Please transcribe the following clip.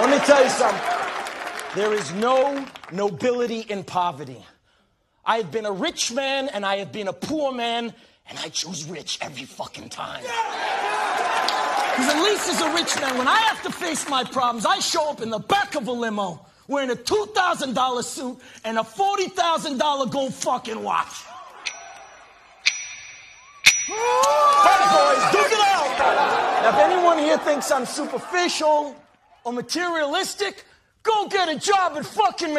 Let me tell you something. There is no nobility in poverty. I have been a rich man and I have been a poor man, and I choose rich every fucking time. Because at least as a rich man, when I have to face my problems, I show up in the back of a limo wearing a $2,000 suit and a $40,000 gold fucking watch. Hey boys, duke it out! Now, if anyone here thinks I'm superficial or materialistic, go get a job at fucking